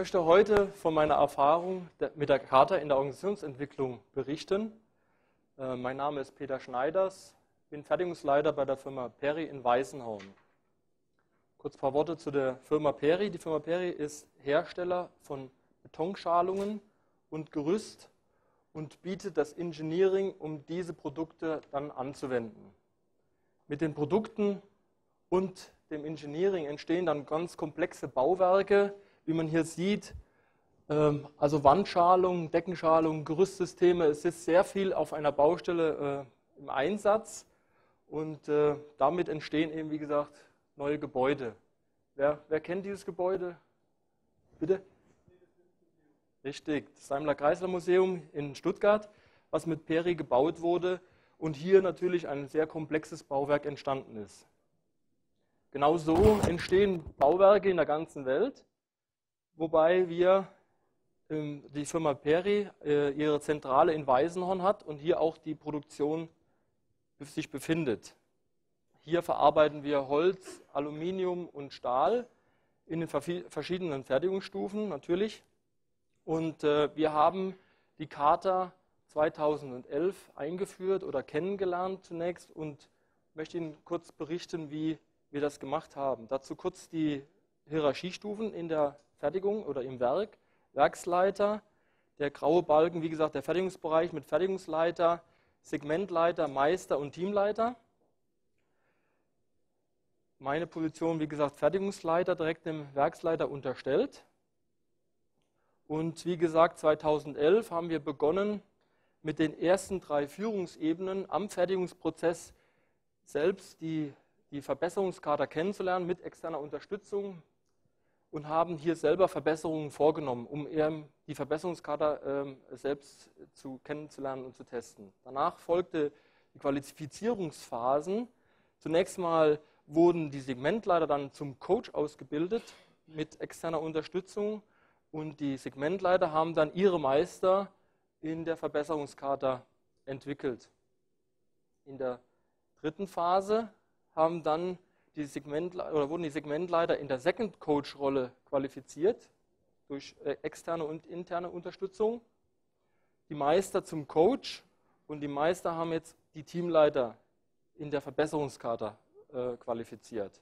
Möchte heute von meiner Erfahrung mit der Charta in der Organisationsentwicklung berichten. Äh, mein Name ist Peter Schneiders, bin Fertigungsleiter bei der Firma Peri in Weißenhorn. Kurz ein paar Worte zu der Firma Peri. Die Firma Peri ist Hersteller von Betonschalungen und Gerüst und bietet das Engineering, um diese Produkte dann anzuwenden. Mit den Produkten und dem Engineering entstehen dann ganz komplexe Bauwerke, wie man hier sieht, ähm, also Wandschalung, Deckenschalung, Gerüstsysteme. Es ist sehr viel auf einer Baustelle äh, im Einsatz und äh, damit entstehen eben, wie gesagt, neue Gebäude. Wer, wer kennt dieses Gebäude? Bitte? Richtig, das Daimler-Chrysler-Museum in Stuttgart, was mit Peri gebaut wurde und hier natürlich ein sehr komplexes Bauwerk entstanden ist. Genau so entstehen Bauwerke in der ganzen Welt, wobei wir ähm, die Firma Peri äh, ihre Zentrale in Weißenhorn hat und hier auch die Produktion sich befindet. Hier verarbeiten wir Holz, Aluminium und Stahl in den verschiedenen Fertigungsstufen natürlich. Und äh, wir haben die Charta 2011 eingeführt oder kennengelernt zunächst und möchte Ihnen kurz berichten, wie wir das gemacht haben. Dazu kurz die Hierarchiestufen in der Fertigung oder im Werk. Werksleiter, der graue Balken, wie gesagt, der Fertigungsbereich mit Fertigungsleiter, Segmentleiter, Meister und Teamleiter. Meine Position, wie gesagt, Fertigungsleiter, direkt dem Werksleiter unterstellt. Und wie gesagt, 2011 haben wir begonnen, mit den ersten drei Führungsebenen am Fertigungsprozess selbst die die Verbesserungskader kennenzulernen mit externer Unterstützung und haben hier selber Verbesserungen vorgenommen, um eben die Verbesserungskader äh, selbst zu kennenzulernen und zu testen. Danach folgte die Qualifizierungsphasen. Zunächst mal wurden die Segmentleiter dann zum Coach ausgebildet mit externer Unterstützung und die Segmentleiter haben dann ihre Meister in der Verbesserungskarte entwickelt. In der dritten Phase haben dann die Segment, oder wurden die Segmentleiter in der Second Coach Rolle qualifiziert durch äh, externe und interne Unterstützung. Die Meister zum Coach und die Meister haben jetzt die Teamleiter in der Verbesserungskarte äh, qualifiziert.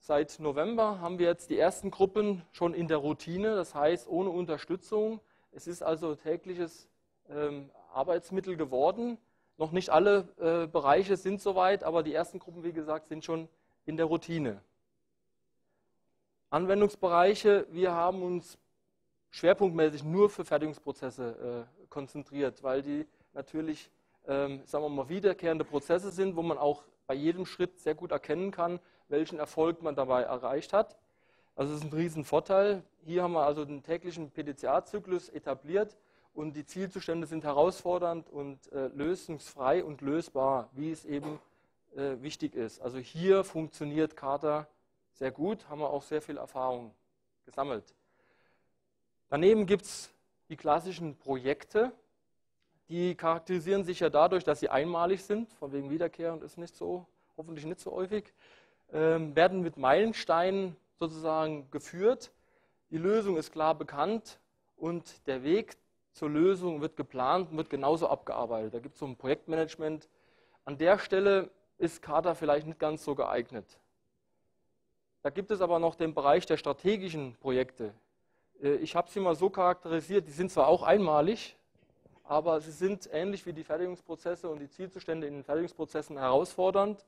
Seit November haben wir jetzt die ersten Gruppen schon in der Routine, das heißt ohne Unterstützung. Es ist also tägliches ähm, Arbeitsmittel geworden. Noch nicht alle äh, Bereiche sind soweit, aber die ersten Gruppen, wie gesagt, sind schon in der Routine. Anwendungsbereiche, wir haben uns schwerpunktmäßig nur für Fertigungsprozesse äh, konzentriert, weil die natürlich, ähm, sagen wir mal, wiederkehrende Prozesse sind, wo man auch bei jedem Schritt sehr gut erkennen kann, welchen Erfolg man dabei erreicht hat. Also das ist ein Riesenvorteil. Hier haben wir also den täglichen PDCA-Zyklus etabliert und die Zielzustände sind herausfordernd und äh, lösungsfrei und lösbar, wie es eben äh, wichtig ist. Also hier funktioniert Kata sehr gut, haben wir auch sehr viel Erfahrung gesammelt. Daneben gibt es die klassischen Projekte, die charakterisieren sich ja dadurch, dass sie einmalig sind, von wegen Wiederkehr und ist nicht so, hoffentlich nicht so häufig, ähm, werden mit Meilensteinen sozusagen geführt. Die Lösung ist klar bekannt und der Weg zur Lösung wird geplant und wird genauso abgearbeitet. Da gibt es so ein Projektmanagement. An der Stelle ist Kata vielleicht nicht ganz so geeignet. Da gibt es aber noch den Bereich der strategischen Projekte. Äh, ich habe sie mal so charakterisiert, die sind zwar auch einmalig, aber sie sind ähnlich wie die Fertigungsprozesse und die Zielzustände in den Fertigungsprozessen herausfordernd,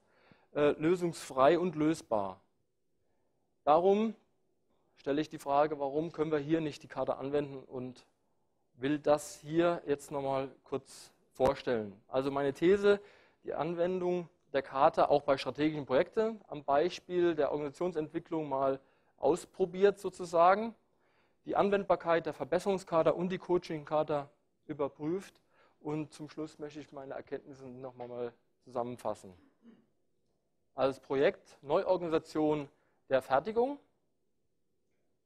äh, lösungsfrei und lösbar. Darum stelle ich die Frage, warum können wir hier nicht die Karte anwenden und will das hier jetzt nochmal kurz vorstellen. Also meine These, die Anwendung der Karte auch bei strategischen Projekten am Beispiel der Organisationsentwicklung mal ausprobiert sozusagen, die Anwendbarkeit der Verbesserungskarte und die Coachingkarte überprüft und zum Schluss möchte ich meine Erkenntnisse nochmal mal zusammenfassen. Als Projekt Neuorganisation der Fertigung.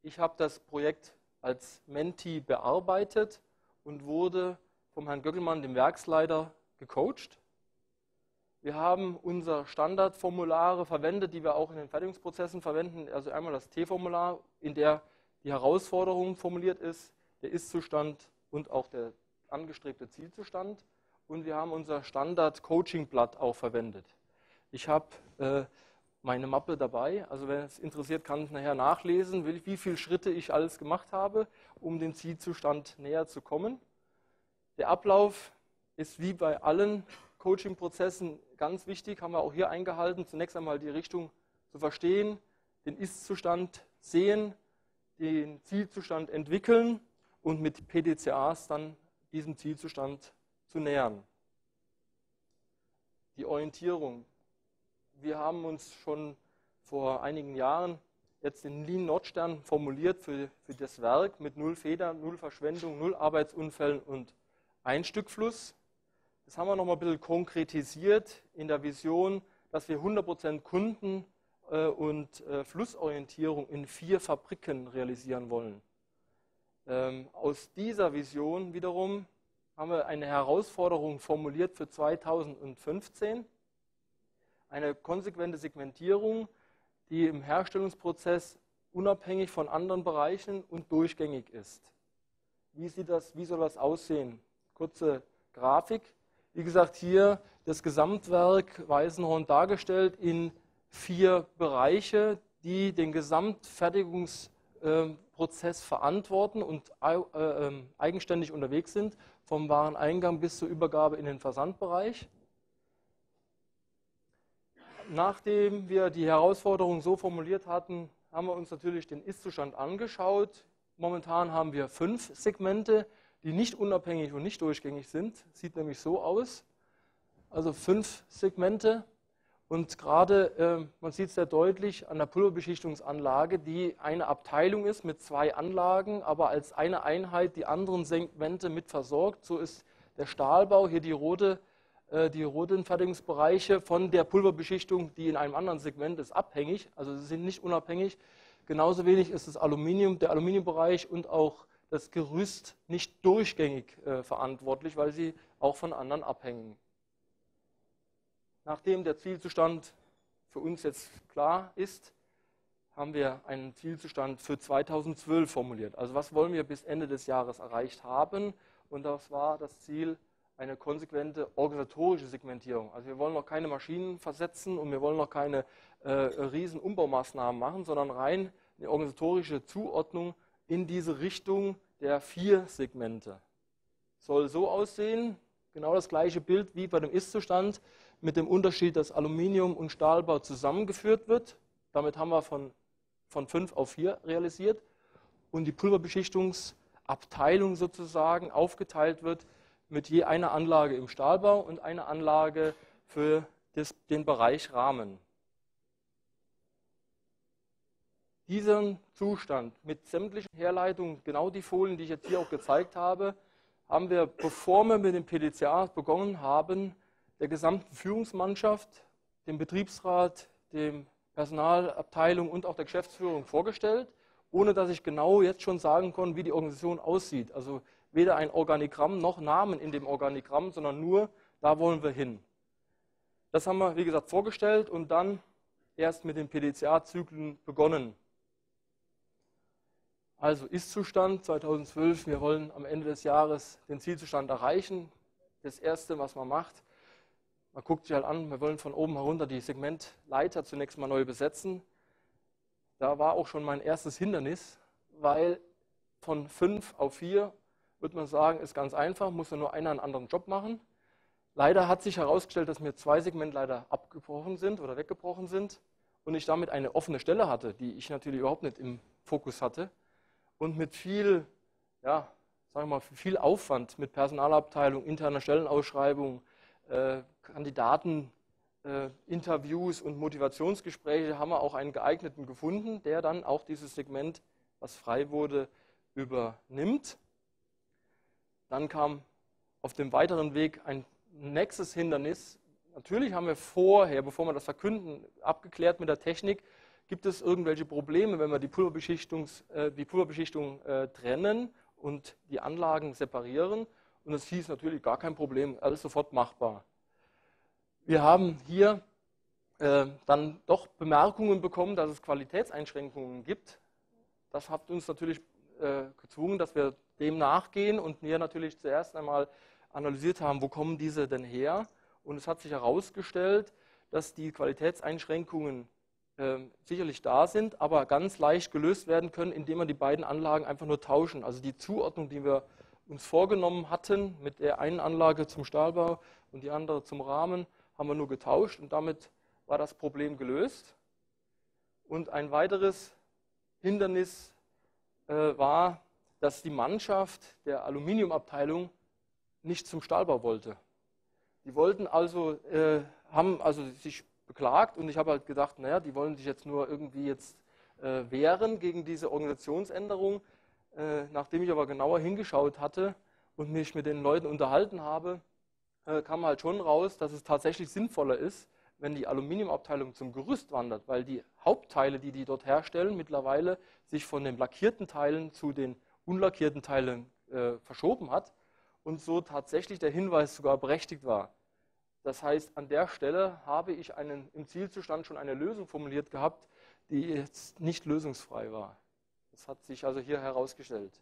Ich habe das Projekt als Menti bearbeitet und wurde vom Herrn Göckelmann, dem Werksleiter, gecoacht. Wir haben unsere Standardformulare verwendet, die wir auch in den Fertigungsprozessen verwenden. Also einmal das T-Formular, in der die Herausforderung formuliert ist, der Ist-Zustand und auch der angestrebte Zielzustand. Und wir haben unser Standard-Coaching-Blatt auch verwendet. Ich habe äh, meine Mappe dabei. Also wenn es interessiert, kann ich nachher nachlesen, wie, viele Schritte ich alles gemacht habe, um dem Zielzustand näher zu kommen. Der Ablauf ist wie bei allen Coaching-Prozessen ganz wichtig, haben wir auch hier eingehalten. Zunächst einmal die Richtung zu verstehen, den Ist-Zustand sehen, den Zielzustand entwickeln und mit PDCAs dann diesem Zielzustand zu nähern. Die Orientierung, wir haben uns schon vor einigen Jahren jetzt den Lean Nordstern formuliert für, für das Werk mit null Feder, null Verschwendung, null Arbeitsunfällen und Einstückfluss. Das haben wir noch mal ein bisschen konkretisiert in der Vision, dass wir 100% Kunden äh, und äh, Flussorientierung in vier Fabriken realisieren wollen. Ähm, aus dieser Vision wiederum haben wir eine Herausforderung formuliert für 2015 eine konsequente Segmentierung, die im Herstellungsprozess unabhängig von anderen Bereichen und durchgängig ist. Wie, sieht das, wie soll das aussehen? Kurze Grafik. Wie gesagt, hier das Gesamtwerk Weißenhorn dargestellt in vier Bereiche, die den Gesamtfertigungsprozess verantworten und äh, ähm, eigenständig unterwegs sind, vom Wareneingang bis zur Übergabe in den Versandbereich nachdem wir die Herausforderung so formuliert hatten, haben wir uns natürlich den Ist-Zustand angeschaut. Momentan haben wir fünf Segmente, die nicht unabhängig und nicht durchgängig sind. Sieht nämlich so aus. Also fünf Segmente. Und gerade, äh, man sieht es sehr deutlich an der Pulverbeschichtungsanlage, die eine Abteilung ist mit zwei Anlagen, aber als eine Einheit die anderen Segmente mit versorgt. So ist der Stahlbau, hier die rote die roten Fertigungsbereiche von der Pulverbeschichtung, die in einem anderen Segment ist, abhängig. Also sie sind nicht unabhängig. Genauso wenig ist das Aluminium, der Aluminiumbereich und auch das Gerüst nicht durchgängig äh, verantwortlich, weil sie auch von anderen abhängen. Nachdem der Zielzustand für uns jetzt klar ist, haben wir einen Zielzustand für 2012 formuliert. Also was wollen wir bis Ende des Jahres erreicht haben? Und das war das Ziel eine konsequente organisatorische Segmentierung. Also wir wollen noch keine Maschinen versetzen und wir wollen noch keine äh, riesen Umbaumaßnahmen machen, sondern rein eine organisatorische Zuordnung in diese Richtung der vier Segmente. Soll so aussehen, genau das gleiche Bild wie bei dem Ist-Zustand, mit dem Unterschied, dass Aluminium und Stahlbau zusammengeführt wird. Damit haben wir von, von fünf auf vier realisiert und die Pulverbeschichtungsabteilung sozusagen aufgeteilt wird mit je einer Anlage im Stahlbau und einer Anlage für das, den Bereich Rahmen. Diesen Zustand mit sämtlichen Herleitungen, genau die Folien, die ich jetzt hier auch gezeigt habe, haben wir, bevor wir mit dem PDCA begonnen haben, der gesamten Führungsmannschaft, dem Betriebsrat, dem Personalabteilung und auch der Geschäftsführung vorgestellt, ohne dass ich genau jetzt schon sagen konnte, wie die Organisation aussieht. Also weder ein Organigramm noch Namen in dem Organigramm, sondern nur, da wollen wir hin. Das haben wir, wie gesagt, vorgestellt und dann erst mit den PDCA-Zyklen begonnen. Also Ist-Zustand 2012, wir wollen am Ende des Jahres den Zielzustand erreichen. Das Erste, was man macht, man guckt sich halt an, wir wollen von oben herunter die Segmentleiter zunächst mal neu besetzen. Da war auch schon mein erstes Hindernis, weil von fünf auf vier würde man sagen, ist ganz einfach, muss nur einer einen anderen Job machen. Leider hat sich herausgestellt, dass mir zwei Segmentleiter abgebrochen sind oder weggebrochen sind und ich damit eine offene Stelle hatte, die ich natürlich überhaupt nicht im Fokus hatte. Und mit viel, ja, sagen wir mal, viel Aufwand mit Personalabteilung, interner Stellenausschreibung, äh, Kandidaten, äh, Interviews und Motivationsgespräche haben wir auch einen geeigneten gefunden, der dann auch dieses Segment, was frei wurde, übernimmt. Dann kam auf dem weiteren Weg ein nächstes Hindernis. Natürlich haben wir vorher, bevor wir das verkünden, abgeklärt mit der Technik, gibt es irgendwelche Probleme, wenn wir die, äh, die Pulverbeschichtung äh, trennen und die Anlagen separieren. Und es hieß natürlich gar kein Problem, alles sofort machbar. Wir haben hier äh, dann doch Bemerkungen bekommen, dass es Qualitätseinschränkungen gibt. Das hat uns natürlich äh, gezwungen, dass wir dem nachgehen und wir natürlich zuerst einmal analysiert haben, wo kommen diese denn her. Und es hat sich herausgestellt, dass die Qualitätseinschränkungen äh, sicherlich da sind, aber ganz leicht gelöst werden können, indem man die beiden Anlagen einfach nur tauschen. Also die Zuordnung, die wir uns vorgenommen hatten, mit der einen Anlage zum Stahlbau und die andere zum Rahmen, haben wir nur getauscht und damit war das Problem gelöst. Und ein weiteres Hindernis äh, war, dass die Mannschaft der Aluminiumabteilung nicht zum Stahlbau wollte. Die wollten also, äh, haben also sich beklagt und ich habe halt gedacht, naja, die wollen sich jetzt nur irgendwie jetzt äh, wehren gegen diese Organisationsänderung. Äh, nachdem ich aber genauer hingeschaut hatte und mich mit den Leuten unterhalten habe, äh, kam halt schon raus, dass es tatsächlich sinnvoller ist, wenn die Aluminiumabteilung zum Gerüst wandert, weil die Hauptteile, die die dort herstellen, mittlerweile sich von den lackierten Teilen zu den unlackierten Teilen äh, verschoben hat und so tatsächlich der Hinweis sogar berechtigt war. Das heißt, an der Stelle habe ich einen, im Zielzustand schon eine Lösung formuliert gehabt, die jetzt nicht lösungsfrei war. Das hat sich also hier herausgestellt.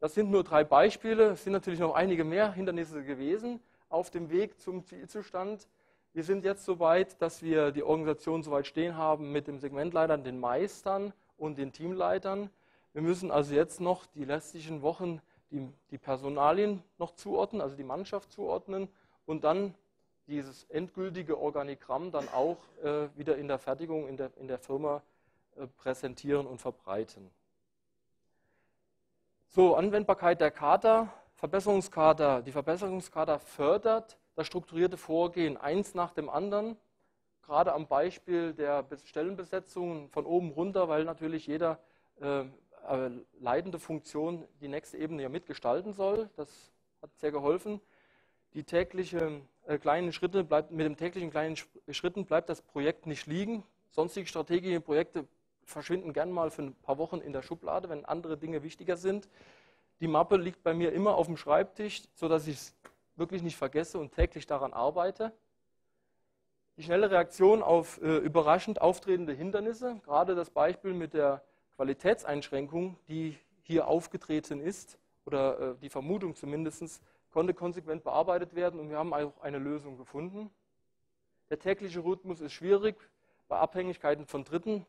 Das sind nur drei Beispiele. Es sind natürlich noch einige mehr Hindernisse gewesen auf dem Weg zum Zielzustand. Wir sind jetzt so weit, dass wir die Organisation so weit stehen haben mit dem Segmentleiter, den Meistern und den Teamleitern. Wir müssen also jetzt noch die restlichen Wochen die, die Personalien noch zuordnen, also die Mannschaft zuordnen und dann dieses endgültige Organigramm dann auch äh, wieder in der Fertigung in der, in der Firma äh, präsentieren und verbreiten. So, Anwendbarkeit der Charta, Verbesserungscharta. Die Verbesserungscharta fördert das strukturierte Vorgehen, eins nach dem anderen, gerade am Beispiel der Stellenbesetzung von oben runter, weil natürlich jeder äh, äh, leitende Funktion die nächste Ebene ja mitgestalten soll. Das hat sehr geholfen. Die täglichen äh, kleinen Schritte bleibt, mit den täglichen kleinen Schritten bleibt das Projekt nicht liegen. Sonstige strategische Projekte verschwinden gern mal für ein paar Wochen in der Schublade, wenn andere Dinge wichtiger sind. Die Mappe liegt bei mir immer auf dem Schreibtisch, sodass ich es wirklich nicht vergesse und täglich daran arbeite. Die schnelle Reaktion auf äh, überraschend auftretende Hindernisse, gerade das Beispiel mit der Qualitätseinschränkung, die hier aufgetreten ist, oder äh, die Vermutung zumindest, konnte konsequent bearbeitet werden und wir haben auch eine Lösung gefunden. Der tägliche Rhythmus ist schwierig bei Abhängigkeiten von Dritten.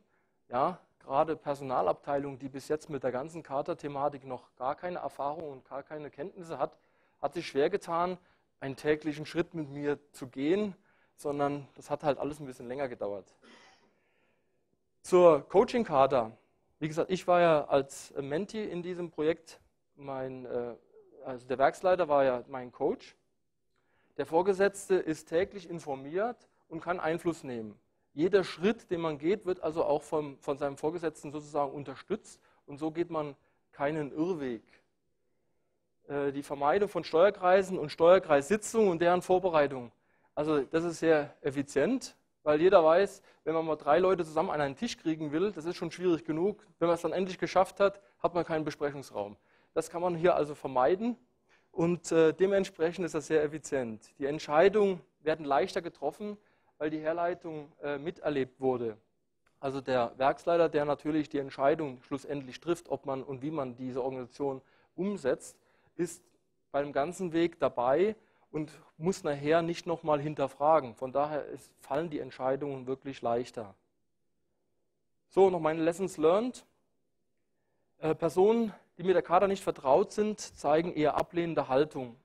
Ja, gerade Personalabteilung, die bis jetzt mit der ganzen Kater-Thematik noch gar keine Erfahrung und gar keine Kenntnisse hat, hat sich schwer getan, einen täglichen Schritt mit mir zu gehen, sondern das hat halt alles ein bisschen länger gedauert. Zur Coaching-Charta. Wie gesagt, ich war ja als Mentee in diesem Projekt, mein, äh, also der Werksleiter war ja mein Coach. Der Vorgesetzte ist täglich informiert und kann Einfluss nehmen. Jeder Schritt, den man geht, wird also auch vom, von seinem Vorgesetzten sozusagen unterstützt und so geht man keinen Irrweg. Äh, die Vermeidung von Steuerkreisen und Steuerkreissitzungen und deren Vorbereitung. Also das ist sehr effizient, weil jeder weiß, wenn man mal drei Leute zusammen an einen Tisch kriegen will, das ist schon schwierig genug. Wenn man es dann endlich geschafft hat, hat man keinen Besprechungsraum. Das kann man hier also vermeiden und äh, dementsprechend ist das sehr effizient. Die Entscheidungen werden leichter getroffen, weil die Herleitung äh, miterlebt wurde. Also der Werksleiter, der natürlich die Entscheidung schlussendlich trifft, ob man und wie man diese Organisation umsetzt, ist beim ganzen Weg dabei und muss nachher nicht nochmal hinterfragen. Von daher ist, fallen die Entscheidungen wirklich leichter. So, noch meine Lessons learned. Äh, Personen, die mit der Kader nicht vertraut sind, zeigen eher ablehnende Haltung.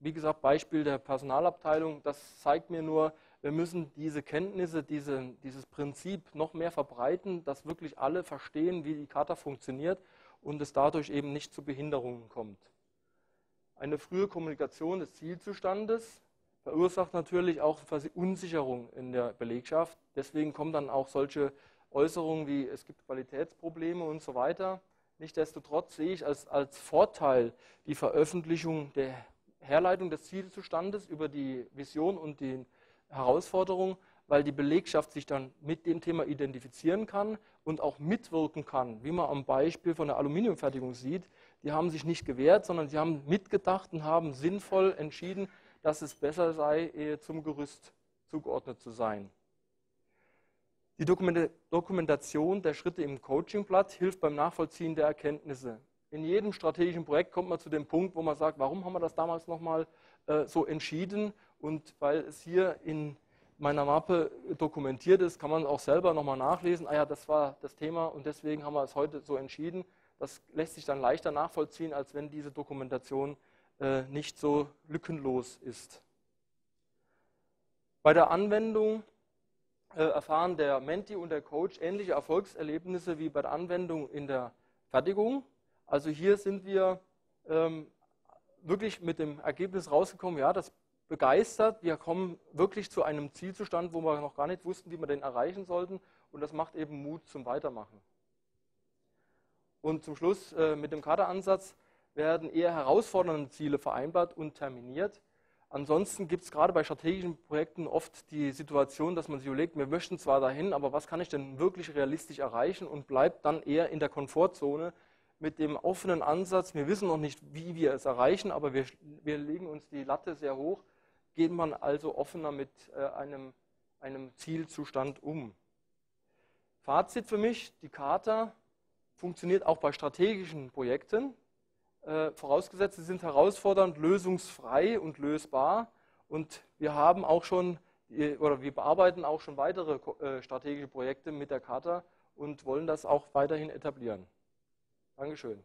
Wie gesagt, Beispiel der Personalabteilung, das zeigt mir nur, wir müssen diese Kenntnisse, diese, dieses Prinzip noch mehr verbreiten, dass wirklich alle verstehen, wie die Kata funktioniert und es dadurch eben nicht zu Behinderungen kommt. Eine frühe Kommunikation des Zielzustandes verursacht natürlich auch Unsicherung in der Belegschaft. Deswegen kommen dann auch solche Äußerungen wie es gibt Qualitätsprobleme und so weiter. Nichtsdestotrotz sehe ich als, als Vorteil die Veröffentlichung der Herleitung des Zielzustandes über die Vision und die Herausforderung, weil die Belegschaft sich dann mit dem Thema identifizieren kann und auch mitwirken kann, wie man am Beispiel von der Aluminiumfertigung sieht, die haben sich nicht gewehrt, sondern sie haben mitgedacht und haben sinnvoll entschieden, dass es besser sei, zum Gerüst zugeordnet zu sein. Die Dokumentation der Schritte im Coachingblatt hilft beim Nachvollziehen der Erkenntnisse. In jedem strategischen Projekt kommt man zu dem Punkt, wo man sagt, warum haben wir das damals nochmal äh, so entschieden? Und weil es hier in meiner Mappe dokumentiert ist, kann man auch selber nochmal nachlesen, ah ja, das war das Thema und deswegen haben wir es heute so entschieden. Das lässt sich dann leichter nachvollziehen, als wenn diese Dokumentation äh, nicht so lückenlos ist. Bei der Anwendung äh, erfahren der Menti und der Coach ähnliche Erfolgserlebnisse wie bei der Anwendung in der Fertigung. Also hier sind wir ähm, wirklich mit dem Ergebnis rausgekommen, ja, das begeistert. Wir kommen wirklich zu einem Zielzustand, wo wir noch gar nicht wussten, wie wir den erreichen sollten. Und das macht eben Mut zum Weitermachen. Und zum Schluss äh, mit dem Kaderansatz werden eher herausfordernde Ziele vereinbart und terminiert. Ansonsten gibt es gerade bei strategischen Projekten oft die Situation, dass man sich überlegt, wir möchten zwar dahin, aber was kann ich denn wirklich realistisch erreichen und bleibt dann eher in der Komfortzone mit dem offenen Ansatz, wir wissen noch nicht, wie wir es erreichen, aber wir, wir legen uns die Latte sehr hoch, geht man also offener mit äh, einem, einem Zielzustand um. Fazit für mich, die Charta funktioniert auch bei strategischen Projekten äh, vorausgesetzt, sie sind herausfordernd, lösungsfrei und lösbar. Und wir haben auch schon, oder wir bearbeiten auch schon weitere äh, strategische Projekte mit der Charta und wollen das auch weiterhin etablieren. Dankeschön.